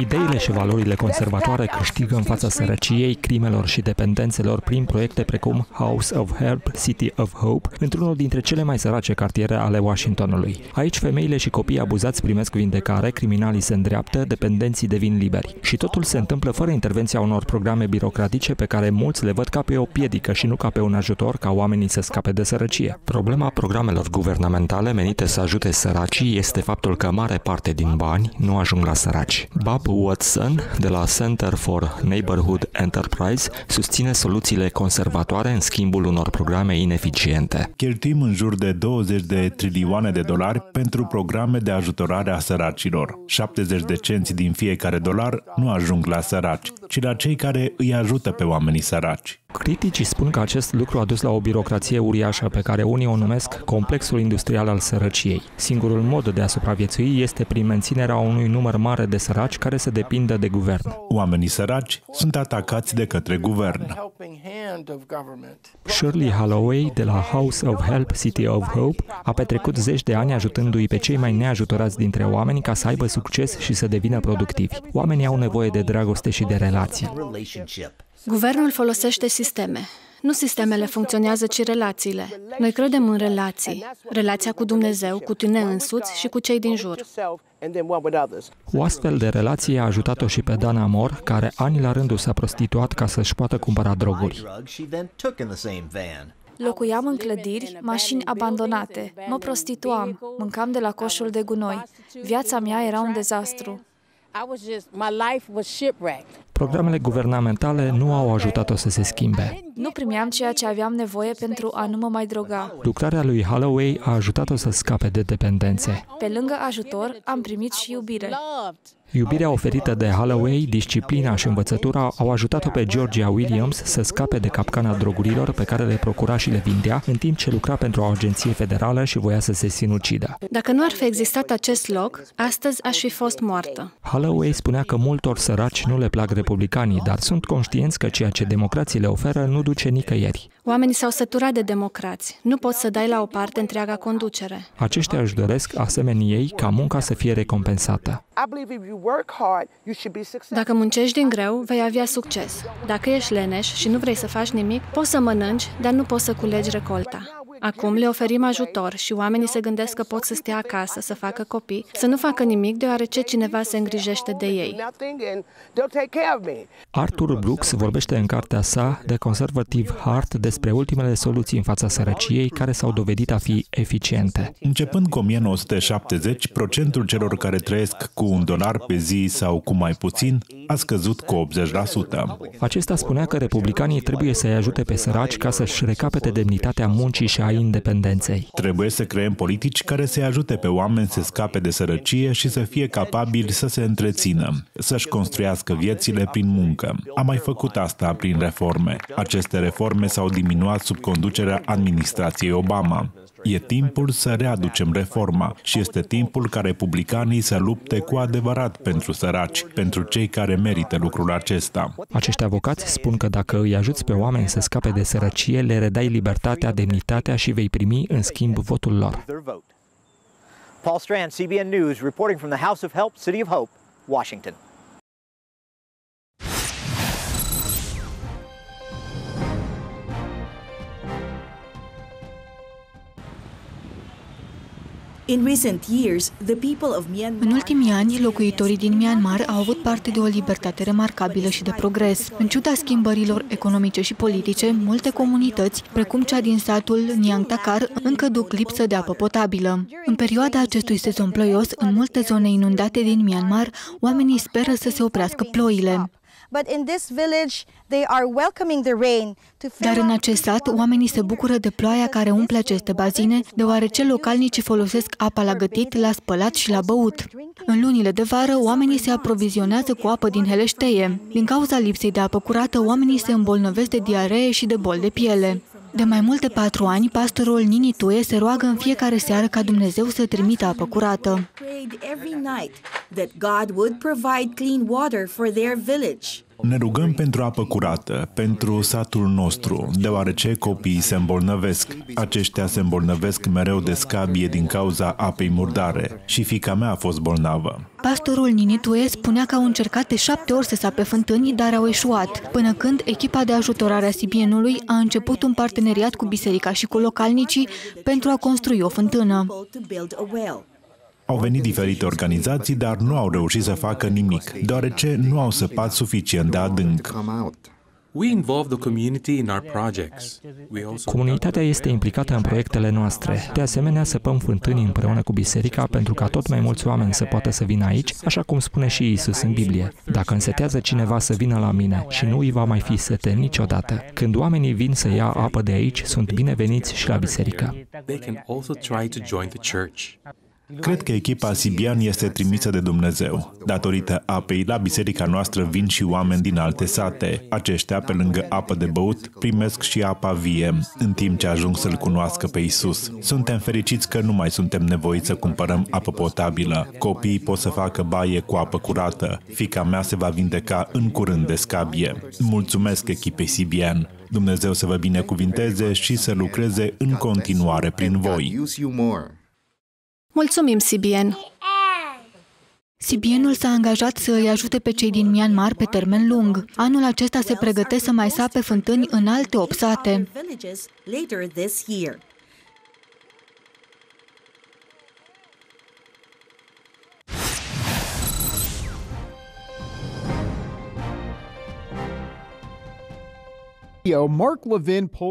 Ideile și valorile conservatoare câștigă în fața sărăciei, crimelor și dependențelor prin proiecte precum House of Help, City of Hope, într-unul dintre cele mai sărace cartiere ale Washingtonului. Aici femeile și copiii abuzați primesc vindecare, criminalii se îndreaptă, dependenții devin liberi. Și totul se întâmplă fără intervenția unor programe birocratice pe care mulți le văd ca pe o piedică și nu ca pe un ajutor ca oamenii să scape de sărăcie. Problema programelor guvernamentale menite să ajute săracii este faptul că mare parte din bani nu ajung la săraci. Bob Watson, de la Center for Neighborhood Enterprise, susține soluțiile conservatoare în schimbul unor programe ineficiente. Cheltuim în jur de 20 de trilioane de dolari pentru programe de ajutorare a săracilor. 70 de cenți din fiecare dolar nu ajung la săraci, ci la cei care îi ajută pe oamenii săraci. Criticii spun că acest lucru a dus la o birocrație uriașă pe care unii o numesc complexul industrial al sărăciei. Singurul mod de a supraviețui este prin menținerea unui număr mare de săraci care să depindă de guvern. Oamenii săraci sunt atacați de către guvern. Shirley Holloway de la House of Help City of Hope a petrecut zeci de ani ajutându-i pe cei mai neajutorați dintre oameni ca să aibă succes și să devină productivi. Oamenii au nevoie de dragoste și de relații. Guvernul folosește sisteme. Nu sistemele funcționează, ci relațiile. Noi credem în relații. Relația cu Dumnezeu, cu tine însuți și cu cei din jur. O astfel de relație a ajutat-o și pe Dana Amor, care ani la rândul s-a prostituat ca să-și poată cumpăra droguri. Locuiam în clădiri, mașini abandonate, mă prostituam, mâncam de la coșul de gunoi. Viața mea era un dezastru. Programele guvernamentale nu au ajutat-o să se schimbe. Nu primeam ceea ce aveam nevoie pentru a nu mă mai droga. Lucrarea lui Holloway a ajutat-o să scape de dependențe. Pe lângă ajutor, am primit și iubire. Iubirea oferită de Holloway, disciplina și învățătura au ajutat-o pe Georgia Williams să scape de capcana drogurilor pe care le procura și le vindea, în timp ce lucra pentru o agenție federală și voia să se sinucidă. Dacă nu ar fi existat acest loc, astăzi aș fi fost moartă. Holloway spunea că multor săraci nu le plac republicanii, dar sunt conștienți că ceea ce democrații le oferă nu duce nicăieri. Oamenii s-au săturat de democrați. Nu poți să dai la o parte întreaga conducere. Aceștia își doresc, asemenea ei, ca munca să fie recompensată. Dacă muncești din greu, vei avea succes. Dacă ești leneș și nu vrei să faci nimic, poți să mănânci, dar nu poți să culegi recolta. Acum le oferim ajutor și oamenii se gândesc că pot să stea acasă, să facă copii, să nu facă nimic deoarece cineva se îngrijește de ei. Arthur Brooks vorbește în cartea sa The Conservative Heart despre ultimele soluții în fața sărăciei care s-au dovedit a fi eficiente. Începând cu 1970, procentul celor care trăiesc cu un dolar pe zi sau cu mai puțin a scăzut cu 80%. Acesta spunea că republicanii trebuie să-i ajute pe săraci ca să-și recapete demnitatea muncii și a independenței. Trebuie să creăm politici care să-i ajute pe oameni să scape de sărăcie și să fie capabili să se întrețină, să-și construiască viețile prin muncă. Am mai făcut asta prin reforme. Aceste reforme s-au diminuat sub conducerea administrației Obama. E timpul să readucem reforma și este timpul ca republicanii să lupte cu adevărat pentru săraci, pentru cei care merită lucrul acesta. Acești avocați spun că dacă îi ajuți pe oameni să scape de sărăcie, le redai libertatea, demnitatea și vei primi în schimb votul lor. Paul Strand, CBN News, reporting from the House of Help, City of Hope, Washington. În ultimii ani, locuitorii din Myanmar au avut parte de o libertate remarcabilă și de progres. În ciuda schimbărilor economice și politice, multe comunități, precum cea din satul Niang Takar, încă duc lipsă de apă potabilă. În perioada acestui sezon ploios, în multe zone inundate din Myanmar, oamenii speră să se oprească ploile. Dar în acest sat, oamenii se bucură de ploaia care umple aceste bazine, deoarece localnicii folosesc apa la gătit, la spălat și la băut. În lunile de vară, oamenii se aprovizionează cu apă din heleșteie. Din cauza lipsei de apă curată, oamenii se îmbolnăvesc de diaree și de boli de piele. De mai multe patru ani, pastorul Nini Tue se roagă în fiecare seară ca Dumnezeu să trimită apă curată. Ne rugăm pentru apă curată, pentru satul nostru, deoarece copiii se îmbolnăvesc. Aceștia se îmbolnăvesc mereu de scabie din cauza apei murdare și fica mea a fost bolnavă. Pastorul Ninitue spunea că au încercat de șapte ori să sape fântâni, dar au eșuat, până când echipa de ajutorare a Sibienului a început un parteneriat cu biserica și cu localnicii pentru a construi o fântână. Au venit diferite organizații, dar nu au reușit să facă nimic, deoarece nu au săpat suficient de adânc. Comunitatea este implicată în proiectele noastre. De asemenea, săpăm fântâni împreună cu biserica pentru ca tot mai mulți oameni să poată să vină aici, așa cum spune și Isus în Biblie. Dacă însetează cineva să vină la mine și nu îi va mai fi sete niciodată, când oamenii vin să ia apă de aici, sunt bineveniți și la biserică. Cred că echipa Sibian este trimisă de Dumnezeu. Datorită apei, la biserica noastră vin și oameni din alte sate. Aceștia, pe lângă apă de băut, primesc și apa vie, în timp ce ajung să-L cunoască pe Isus. Suntem fericiți că nu mai suntem nevoiți să cumpărăm apă potabilă. Copiii pot să facă baie cu apă curată. Fica mea se va vindeca în curând de scabie. Mulțumesc echipei Sibian. Dumnezeu să vă binecuvinteze și să lucreze în continuare prin voi. Mulțumim, CBN! CBN-ul s-a angajat să îi ajute pe cei din Myanmar pe termen lung. Anul acesta se pregătește să mai sape fântâni în alte opsate.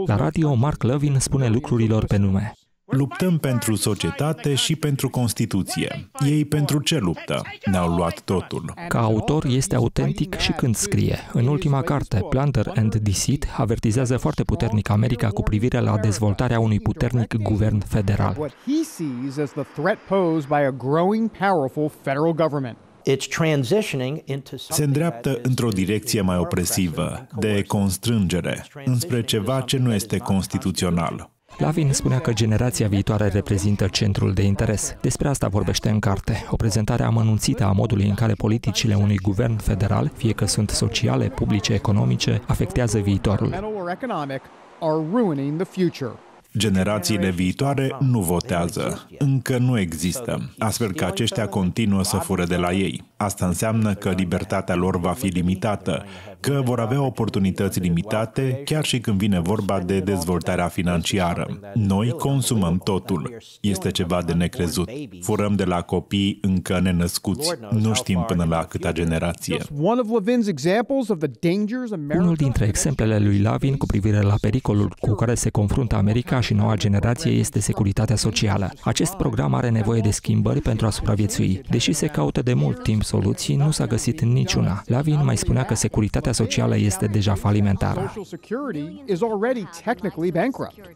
La radio, Mark Levin spune lucrurilor pe nume. Luptăm pentru societate și pentru Constituție. Ei pentru ce luptă? Ne-au luat totul. Ca autor este autentic și când scrie. În ultima carte, Plunder and Deceit, avertizează foarte puternic America cu privire la dezvoltarea unui puternic guvern federal. Se îndreaptă într-o direcție mai opresivă, de constrângere, înspre ceva ce nu este constituțional. Lavin spunea că generația viitoare reprezintă centrul de interes. Despre asta vorbește în carte, o prezentare amănunțită a modului în care politicile unui guvern federal, fie că sunt sociale, publice, economice, afectează viitorul. Generațiile viitoare nu votează. Încă nu există, astfel că aceștia continuă să fură de la ei. Asta înseamnă că libertatea lor va fi limitată, că vor avea oportunități limitate, chiar și când vine vorba de dezvoltarea financiară. Noi consumăm totul. Este ceva de necrezut. Furăm de la copii încă nenăscuți. Nu știm până la câta generație. Unul dintre exemplele lui Lavin cu privire la pericolul cu care se confruntă America și noua generație este securitatea socială. Acest program are nevoie de schimbări pentru a supraviețui. Deși se caută de mult timp soluții, nu s-a găsit niciuna. Lavin mai spunea că securitatea socială este deja falimentară.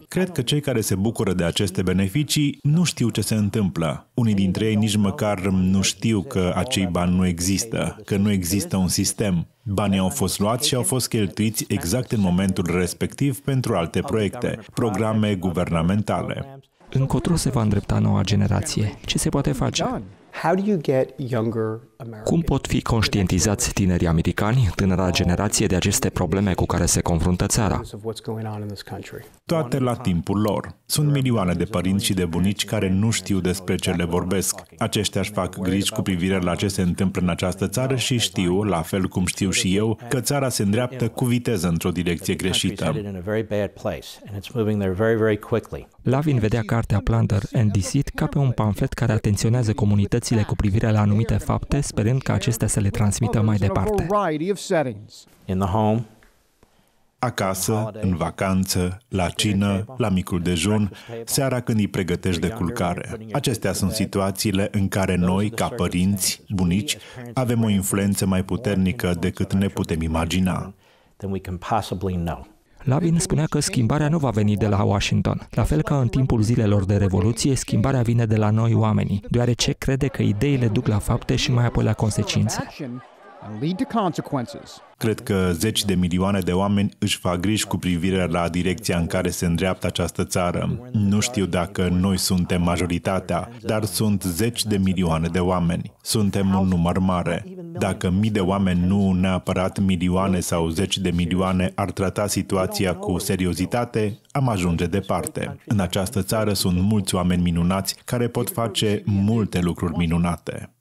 Cred că cei care se bucură de aceste beneficii nu știu ce se întâmplă. Unii dintre ei nici măcar nu știu că acei bani nu există, că nu există un sistem. Banii au fost luați și au fost cheltuiți exact în momentul respectiv pentru alte proiecte, programe guvernamentale. Încotro se va îndrepta noua generație. Ce se poate face? Cum pot fi conștientizați tinerii americani, tânăra generație, de aceste probleme cu care se confruntă țara? Toate la timpul lor. Sunt milioane de părinți și de bunici care nu știu despre ce le vorbesc. Aceștia își fac griji cu privire la ce se întâmplă în această țară și știu, la fel cum știu și eu, că țara se îndreaptă cu viteză într-o direcție greșită. Lavin vedea cartea Plunder and Deceit ca pe un pamflet care atenționează comunitățile cu privire la anumite fapte, sperând ca acestea să le transmită mai departe. Acasă, în vacanță, la cină, la micul dejun, seara când îi pregătești de culcare. Acestea sunt situațiile în care noi, ca părinți, bunici, avem o influență mai puternică decât ne putem imagina. Lavin spunea că schimbarea nu va veni de la Washington. La fel ca în timpul zilelor de revoluție, schimbarea vine de la noi oamenii, deoarece crede că ideile duc la fapte și mai apoi la consecințe. Cred că zeci de milioane de oameni își fac griji cu privire la direcția în care se îndreaptă această țară. Nu știu dacă noi suntem majoritatea, dar sunt zeci de milioane de oameni. Suntem un număr mare. Dacă mii de oameni, nu neapărat milioane sau zeci de milioane, ar trata situația cu seriozitate, am ajunge departe. În această țară sunt mulți oameni minunați care pot face multe lucruri minunate.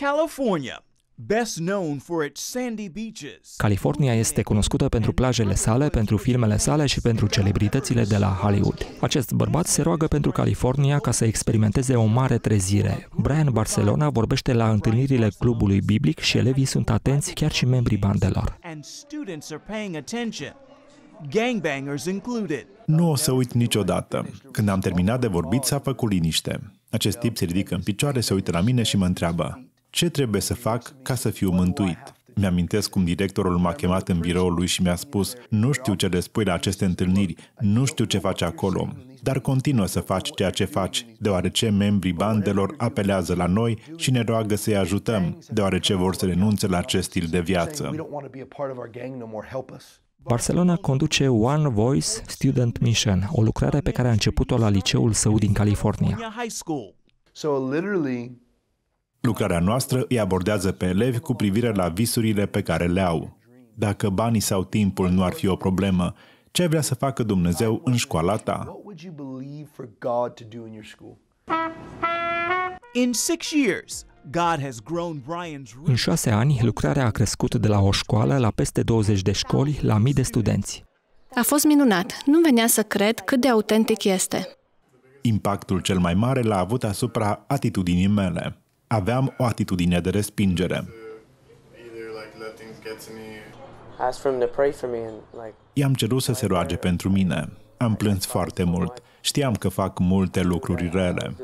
California California este cunoscută pentru plajele sale, pentru filmele sale și pentru celebritățile de la Hollywood. Acest bărbat se roagă pentru California ca să experimenteze o mare trezire. Brian Barcelona vorbește la întâlnirile clubului biblic și elevii sunt atenți, chiar și membrii bandelor. Nu o să uit niciodată. Când am terminat de vorbit, s-a făcut liniște. Acest tip se ridică în picioare, se uită la mine și mă întreabă ce trebuie să fac ca să fiu mântuit? Mi-amintesc cum directorul m-a chemat în biroul lui și mi-a spus nu știu ce le spui la aceste întâlniri, nu știu ce faci acolo, dar continuă să faci ceea ce faci, deoarece membrii bandelor apelează la noi și ne roagă să-i ajutăm, deoarece vor să renunțe la acest stil de viață. Barcelona conduce One Voice Student Mission, o lucrare pe care a început-o la liceul său din California. Lucrarea noastră îi abordează pe elevi cu privire la visurile pe care le au. Dacă banii sau timpul nu ar fi o problemă, ce ai vrea să facă Dumnezeu în școala ta? În șase ani, lucrarea a crescut de la o școală la peste 20 de școli, la mii de studenți. A fost minunat. Nu venea să cred cât de autentic este. Impactul cel mai mare l-a avut asupra atitudinii mele aveam o atitudine de respingere. I-am cerut să se roage pentru mine. Am plâns foarte mult. Știam că fac multe lucruri rele.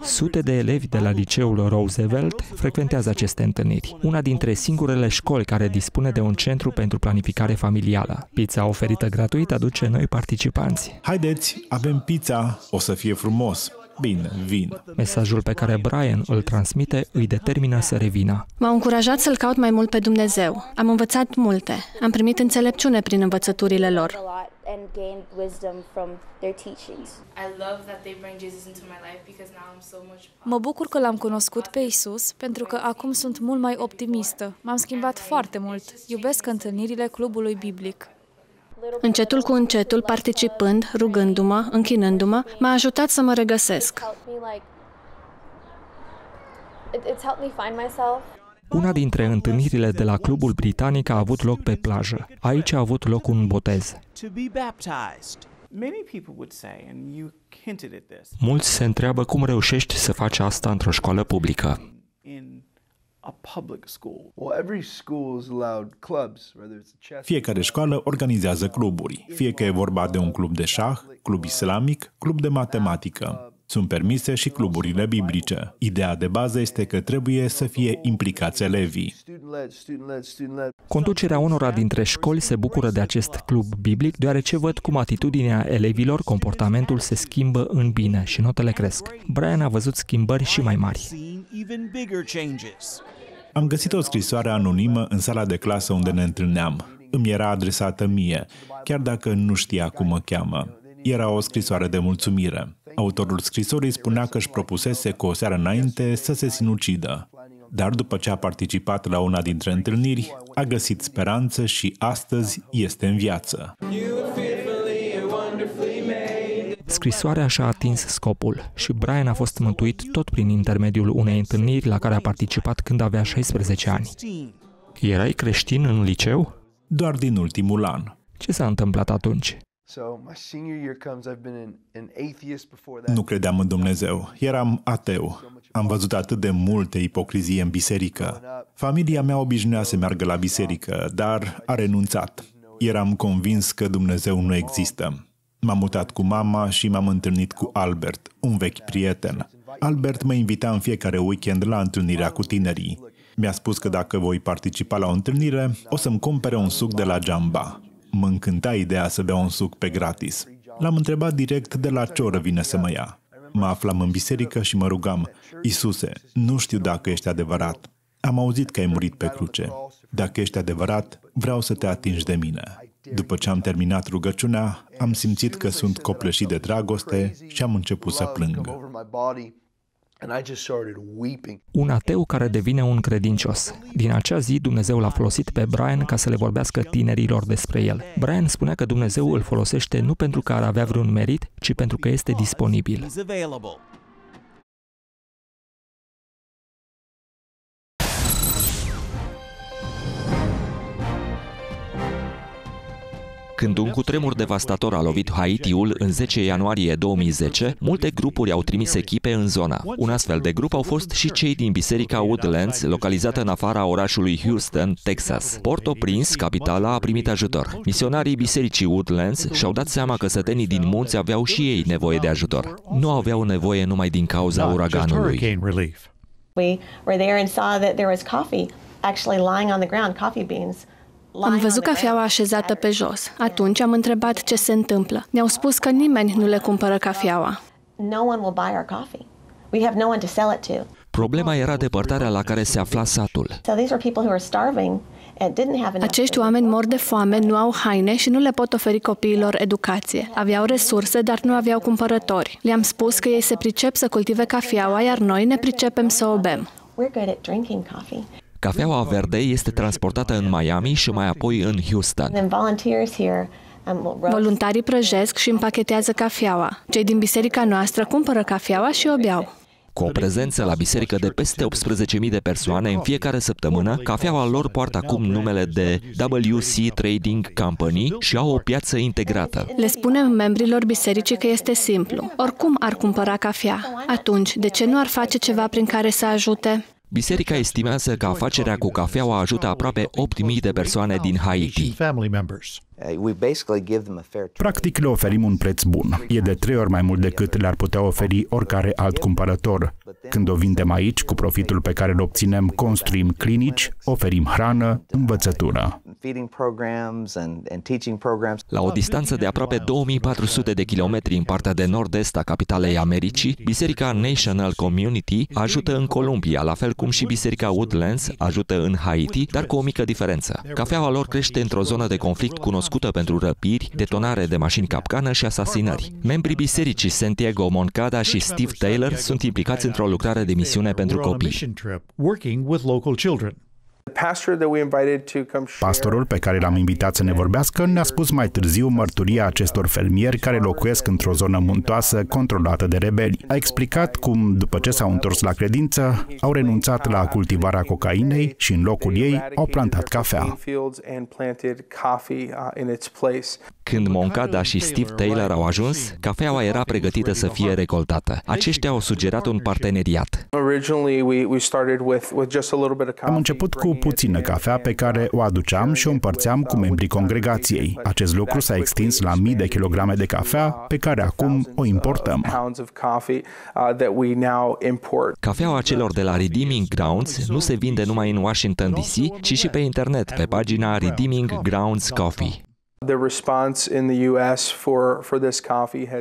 Sute de elevi de la liceul Roosevelt frecventează aceste întâlniri, una dintre singurele școli care dispune de un centru pentru planificare familială. Pizza oferită gratuit aduce noi participanți. Haideți, avem pizza, o să fie frumos. Bine, vin. Mesajul pe care Brian îl transmite îi determină să revină. M-au încurajat să-L caut mai mult pe Dumnezeu. Am învățat multe. Am primit înțelepciune prin învățăturile lor. Mă bucur că l-am cunoscut pe Isus, pentru că acum sunt mult mai optimistă. M-am schimbat foarte mult. Iubesc întâlnirile clubului biblic. Încetul cu încetul, participând, rugându-mă, închinându-mă, m-a ajutat să mă regăsesc. Una dintre întâlnirile de la clubul britanic a avut loc pe plajă. Aici a avut loc un botez. Mulți se întreabă cum reușești să faci asta într-o școală publică. Fiecare școală organizează cluburi, fie că e vorba de un club de șah, club islamic, club de matematică. Sunt permise și cluburile biblice. Ideea de bază este că trebuie să fie implicați elevii. Conducerea unora dintre școli se bucură de acest club biblic, deoarece văd cum atitudinea elevilor, comportamentul se schimbă în bine și notele cresc. Brian a văzut schimbări și mai mari. Am găsit o scrisoare anonimă în sala de clasă unde ne întâlneam. Îmi era adresată mie, chiar dacă nu știa cum mă cheamă. Era o scrisoare de mulțumire. Autorul scrisorii spunea că își propusese cu o seară înainte să se sinucidă. Dar după ce a participat la una dintre întâlniri, a găsit speranță și astăzi este în viață. Scrisoarea și-a atins scopul și Brian a fost mântuit tot prin intermediul unei întâlniri la care a participat când avea 16 ani. Erai creștin în liceu? Doar din ultimul an. Ce s-a întâmplat atunci? Nu credeam în Dumnezeu. Eram ateu. Am văzut atât de multe ipocrizie în biserică. Familia mea obișnuia să meargă la biserică, dar a renunțat. Eram convins că Dumnezeu nu există. M-am mutat cu mama și m-am întâlnit cu Albert, un vechi prieten. Albert mă invita în fiecare weekend la întâlnirea cu tinerii. Mi-a spus că dacă voi participa la o întâlnire, o să-mi cumpere un suc de la Jamba. Mă încânta ideea să bea un suc pe gratis. L-am întrebat direct de la ce oră vine să mă ia. Mă aflam în biserică și mă rugam, Isuse, nu știu dacă ești adevărat. Am auzit că ai murit pe cruce. Dacă ești adevărat, vreau să te atingi de mine. După ce am terminat rugăciunea, am simțit că sunt copleșit de dragoste și am început să plâng. Un ateu care devine un credincios. Din acea zi, Dumnezeu l-a folosit pe Brian ca să le vorbească tinerilor despre el. Brian spunea că Dumnezeu îl folosește nu pentru că ar avea vreun merit, ci pentru că este disponibil. Când un cutremur devastator a lovit Haitiul în 10 ianuarie 2010, multe grupuri au trimis echipe în zona. Un astfel de grup au fost și cei din Biserica Woodlands, localizată în afara orașului Houston, Texas. Port-au-Prince, capitala, a primit ajutor. Misionarii Bisericii Woodlands și-au dat seama că sătenii din munți aveau și ei nevoie de ajutor. Nu aveau nevoie numai din cauza uraganului. We were there and saw that there was coffee actually lying on the ground, coffee beans. Am văzut cafeaua așezată pe jos. Atunci am întrebat ce se întâmplă. Ne-au spus că nimeni nu le cumpără cafeaua. Problema era depărtarea la care se afla satul. Acești oameni mor de foame, nu au haine și nu le pot oferi copiilor educație. Aveau resurse, dar nu aveau cumpărători. Le-am spus că ei se pricep să cultive cafeaua, iar noi ne pricepem să o bem. Cafeaua verde este transportată în Miami și mai apoi în Houston. Um, Voluntarii prăjesc și împachetează cafeaua. Cei din biserica noastră cumpără cafeaua și o beau. Cu o prezență la biserică de peste 18.000 de persoane în fiecare săptămână, cafeaua lor poartă acum numele de WC Trading Company și au o piață integrată. Le spunem membrilor bisericii că este simplu. Oricum ar cumpăra cafea. Atunci, de ce nu ar face ceva prin care să ajute? Biserica estimează că afacerea cu cafeaua ajută aproape 8.000 de persoane din Haiti. Practic le oferim un preț bun. E de trei ori mai mult decât le-ar putea oferi oricare alt cumpărător. Când o vindem aici, cu profitul pe care îl obținem, construim clinici, oferim hrană, învățătură. La o distanță de aproape 2400 de kilometri în partea de nord-est a capitalei Americii, Biserica National Community ajută în Columbia, la fel cum și Biserica Woodlands ajută în Haiti, dar cu o mică diferență. Cafeaua lor crește într-o zonă de conflict cunoscută pentru răpiri, detonare de mașini capcană și asasinări. Membrii bisericii Santiago Moncada și Steve Taylor sunt implicați într-o lucrare de misiune pentru copii. Pastorul pe care l-am invitat să ne vorbească ne-a spus mai târziu mărturia acestor fermieri care locuiesc într-o zonă muntoasă controlată de rebeli. A explicat cum, după ce s-au întors la credință, au renunțat la cultivarea cocainei și în locul ei au plantat cafea. Când Moncada și Steve Taylor au ajuns, cafeaua era pregătită să fie recoltată. Aceștia au sugerat un parteneriat. Am început cu puțină cafea pe care o aduceam și o împărțeam cu membrii congregației. Acest lucru s-a extins la mii de kilograme de cafea pe care acum o importăm. Cafeaua celor de la Redeeming Grounds nu se vinde numai în Washington DC, ci și pe internet, pe pagina Redeeming Grounds Coffee.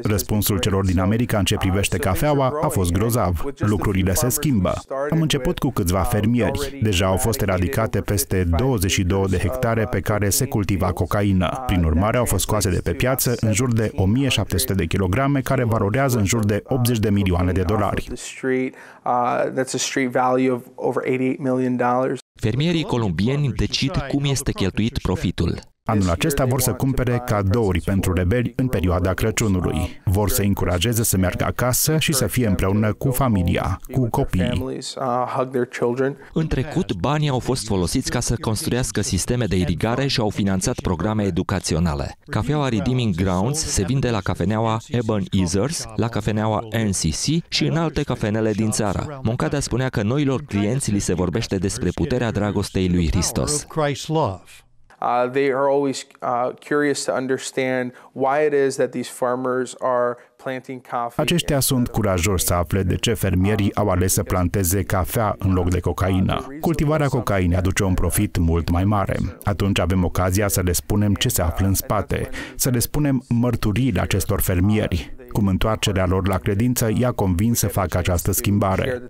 Răspunsul celor din America în ce privește cafeaua a fost grozav. Lucrurile se schimbă. Am început cu câțiva fermieri. Deja au fost eradicate peste 22 de hectare pe care se cultiva cocaină. Prin urmare, au fost scoase de pe piață în jur de 1700 de kilograme, care valorează în jur de 80 de milioane de dolari. Fermierii colombieni decid cum este cheltuit profitul. Anul acesta vor să cumpere cadouri pentru rebeli în perioada Crăciunului. Vor să încurajeze să meargă acasă și să fie împreună cu familia, cu copiii. În trecut, banii au fost folosiți ca să construiască sisteme de irigare și au finanțat programe educaționale. Cafeaua Redeeming Grounds se vinde la cafeneaua Ebon Easers, la cafeneaua NCC și în alte cafenele din țară. Moncada spunea că noilor clienți li se vorbește despre puterea dragostei lui Hristos. Uh, they are always uh, curious to understand why it is that these farmers are planting coffee. Aceștia sunt curajoși să afle de ce fermierii au ales să planteze cafea în loc de cocaină. Cultivarea cocainei aduce un profit mult mai mare. Atunci avem ocazia să le spunem ce se află în spate, să le spunem mărturiile acestor fermieri. Cum întoarcerea lor la credință i-a convins să facă această schimbare.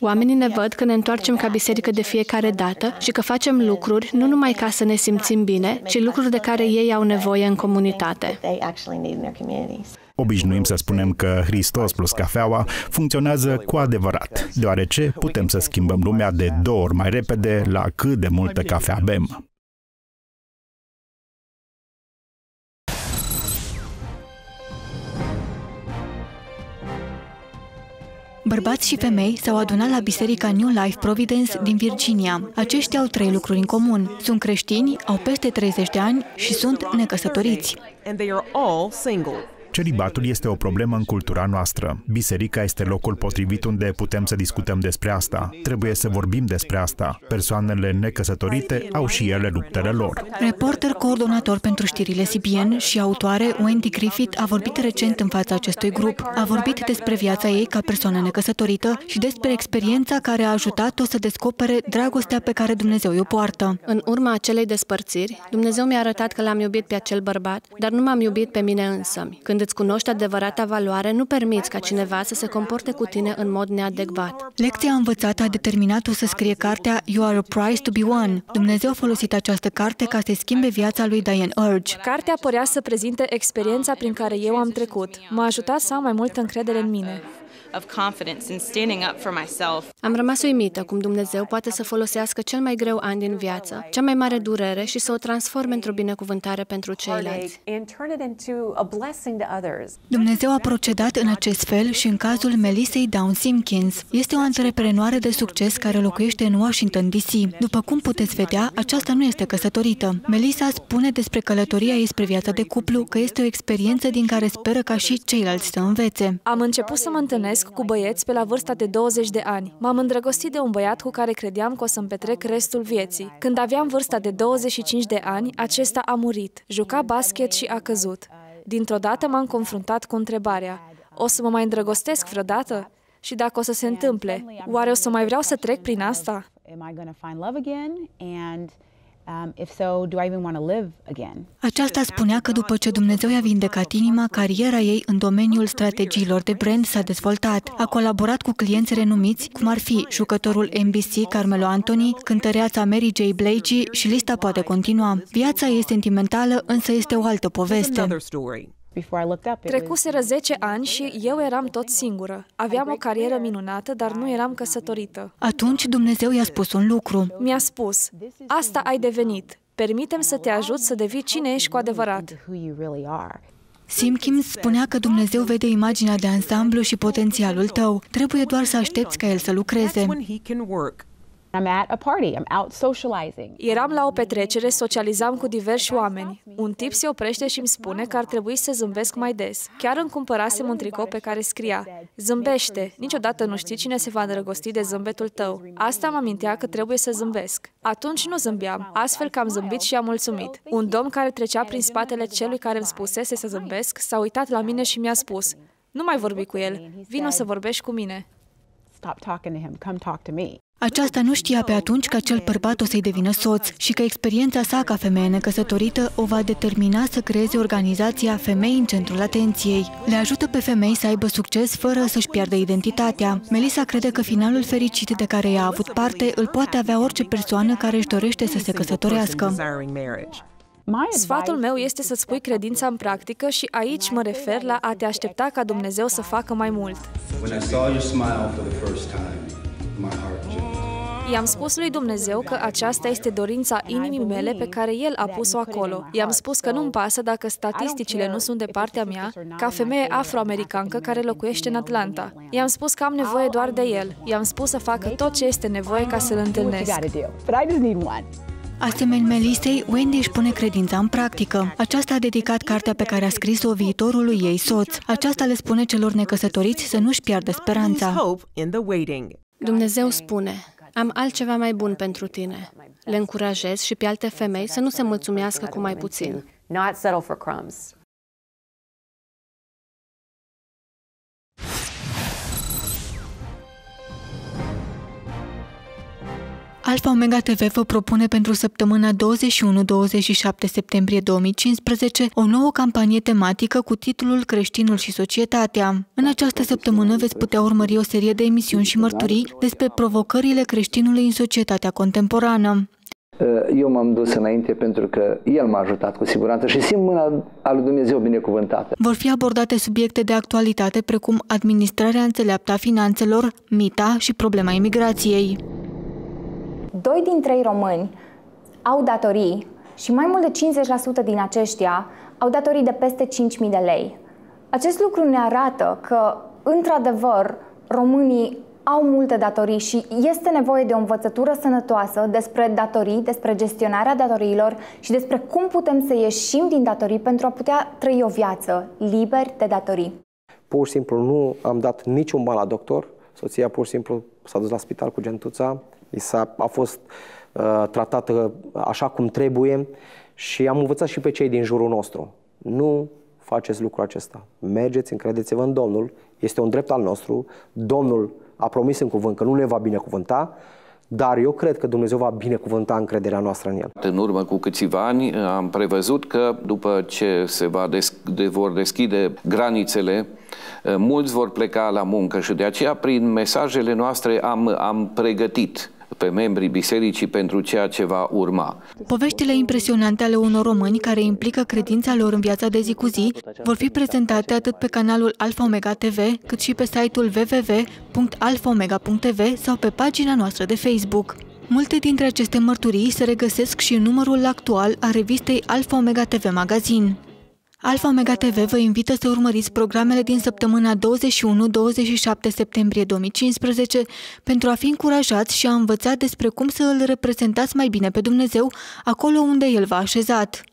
Oamenii ne văd că ne întoarcem ca biserică de fiecare dată și că facem lucruri nu numai ca să ne simțim bine, ci lucruri de care ei au nevoie în comunitate. Obișnuim să spunem că Hristos plus cafeaua funcționează cu adevărat, deoarece putem să schimbăm lumea de două ori mai repede la cât de multă cafea bem. Bărbați și femei s-au adunat la biserica New Life Providence din Virginia. Aceștia au trei lucruri în comun. Sunt creștini, au peste 30 de ani și sunt necăsătoriți. Celibatul este o problemă în cultura noastră. Biserica este locul potrivit unde putem să discutăm despre asta. Trebuie să vorbim despre asta. Persoanele necăsătorite au și ele luptele lor. Reporter coordonator pentru știrile CBN și autoare Wendy Griffith a vorbit recent în fața acestui grup. A vorbit despre viața ei ca persoană necăsătorită și despre experiența care a ajutat-o să descopere dragostea pe care Dumnezeu o poartă. În urma acelei despărțiri, Dumnezeu mi-a arătat că l-am iubit pe acel bărbat, dar nu m-am iubit pe mine însămi. Când când îți cunoști adevărata valoare, nu permiți ca cineva să se comporte cu tine în mod neadecvat. Lecția învățată a determinat-o să scrie cartea You are a prize to be won. Dumnezeu a folosit această carte ca să schimbe viața lui Diane Urge. Cartea părea să prezinte experiența prin care eu am trecut. M-a ajutat să am mai multă încredere în mine of confidence in standing up for myself. Am rămas uimită cum Dumnezeu poate să folosească cel mai greu an din viață, cea mai mare durere și să o transforme într-o binecuvântare pentru ceilalți. Dumnezeu a procedat în acest fel și în cazul Melissei Down Simpkins. Este o antreprenoare de succes care locuiește în Washington DC. După cum puteți vedea, aceasta nu este căsătorită. Melissa spune despre călătoria ei spre viața de cuplu că este o experiență din care speră ca și ceilalți să învețe. Am început să mă întâlnesc întâlnesc cu băieți pe la vârsta de 20 de ani. M-am îndrăgostit de un băiat cu care credeam că o să-mi petrec restul vieții. Când aveam vârsta de 25 de ani, acesta a murit. Juca basket și a căzut. Dintr-o dată m-am confruntat cu întrebarea, o să mă mai îndrăgostesc vreodată? Și dacă o să se întâmple, oare o să mai vreau să trec prin asta? Um, Aceasta spunea că după ce Dumnezeu i-a vindecat inima, cariera ei în domeniul strategiilor de brand s-a dezvoltat. A colaborat cu clienți renumiți, cum ar fi jucătorul NBC Carmelo Anthony, cântăreața Mary J. Blige și lista poate continua. Viața ei sentimentală însă este o altă poveste. Trecuseră 10 ani și eu eram tot singură. Aveam o carieră minunată, dar nu eram căsătorită. Atunci Dumnezeu i-a spus un lucru. Mi-a spus, asta ai devenit. Permitem să te ajut să devii cine ești cu adevărat. Simkins spunea că Dumnezeu vede imaginea de ansamblu și potențialul tău. Trebuie doar să aștepți ca El să lucreze. I'm at a party, I'm out socializing. Eram la o petrecere, socializam cu diversi oameni. Un tip se oprește și îmi spune că ar trebui să zâmbesc mai des. Chiar îmi cumpărasem un tricou pe care scria Zâmbește, niciodată nu știi cine se va îndrăgosti de zâmbetul tău. Asta mă amintea că trebuie să zâmbesc. Atunci nu zâmbeam, astfel că am zâmbit și am mulțumit. Un domn care trecea prin spatele celui care îmi spusese să zâmbesc s-a uitat la mine și mi-a spus Nu mai vorbi cu el, vino să vorbești cu mine. Stop talking to him, come talk to me. Aceasta nu știa pe atunci că acel bărbat o să-i devină soț și că experiența sa ca femeie necăsătorită o va determina să creeze organizația Femei în centrul atenției. Le ajută pe femei să aibă succes fără să-și piardă identitatea. Melissa crede că finalul fericit de care ea a avut parte îl poate avea orice persoană care își dorește să se căsătorească. Sfatul meu este să-ți pui credința în practică și aici mă refer la a te aștepta ca Dumnezeu să facă mai mult. I-am spus lui Dumnezeu că aceasta este dorința inimii mele pe care El a pus-o acolo. I-am spus că nu-mi pasă dacă statisticile nu sunt de partea mea, ca femeie afroamericancă care locuiește în Atlanta. I-am spus că am nevoie doar de El. I-am spus să facă tot ce este nevoie ca să-L întâlnesc. Asemenea Melisei, Wendy își pune credința în practică. Aceasta a dedicat cartea pe care a scris-o viitorului ei soț. Aceasta le spune celor necăsătoriți să nu-și piardă speranța. Dumnezeu spune, am altceva mai bun pentru tine. Le încurajez și pe alte femei să nu se mulțumească cu mai puțin. Alfa Omega TV vă propune pentru săptămâna 21-27 septembrie 2015 o nouă campanie tematică cu titlul Creștinul și societatea. În această săptămână veți putea urmări o serie de emisiuni și mărturii despre provocările creștinului în societatea contemporană. Eu m-am dus înainte pentru că El m-a ajutat cu siguranță și simt mâna a lui Dumnezeu binecuvântată. Vor fi abordate subiecte de actualitate precum administrarea înțeleaptă a finanțelor, mita și problema imigrației. Doi din trei români au datorii și mai mult de 50% din aceștia au datorii de peste 5.000 de lei. Acest lucru ne arată că, într-adevăr, românii au multe datorii și este nevoie de o învățătură sănătoasă despre datorii, despre gestionarea datoriilor și despre cum putem să ieșim din datorii pentru a putea trăi o viață liber de datorii. Pur și simplu nu am dat niciun ban la doctor, soția pur și simplu s-a dus la spital cu gentuța, s-a, a fost uh, tratată așa cum trebuie și am învățat și pe cei din jurul nostru. Nu faceți lucrul acesta. Mergeți, încredeți-vă în Domnul, este un drept al nostru, Domnul a promis în cuvânt că nu ne va binecuvânta, dar eu cred că Dumnezeu va binecuvânta încrederea noastră în El. În urmă cu câțiva ani am prevăzut că după ce se va des- de vor deschide granițele, mulți vor pleca la muncă și de aceea prin mesajele noastre am, am pregătit pe membrii bisericii pentru ceea ce va urma. Poveștile impresionante ale unor români care implică credința lor în viața de zi cu zi vor fi prezentate atât pe canalul Alfa Omega TV, cât și pe site-ul www.alfaomega.tv sau pe pagina noastră de Facebook. Multe dintre aceste mărturii se regăsesc și în numărul actual a revistei Alfa Omega TV Magazine. Alfa Omega TV vă invită să urmăriți programele din săptămâna 21-27 septembrie 2015 pentru a fi încurajați și a învăța despre cum să îl reprezentați mai bine pe Dumnezeu acolo unde El v-a așezat.